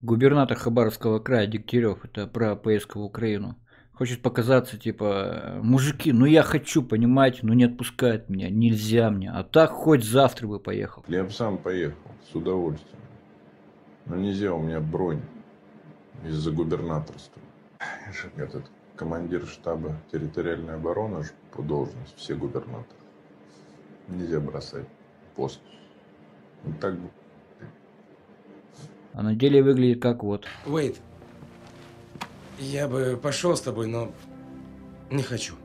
Губернатор Хабаровского края Дегтярев, это про поездку в Украину. Хочет показаться, типа, мужики, ну я хочу, понимаете, но не отпускают меня, нельзя мне. А так хоть завтра бы поехал. Я бы сам поехал, с удовольствием. Но нельзя, у меня бронь из-за губернаторства. Этот командир штаба территориальной обороны по должности, все губернаторы. Нельзя бросать пост. Так. А на деле выглядит как вот. Уэйд, я бы пошел с тобой, но не хочу.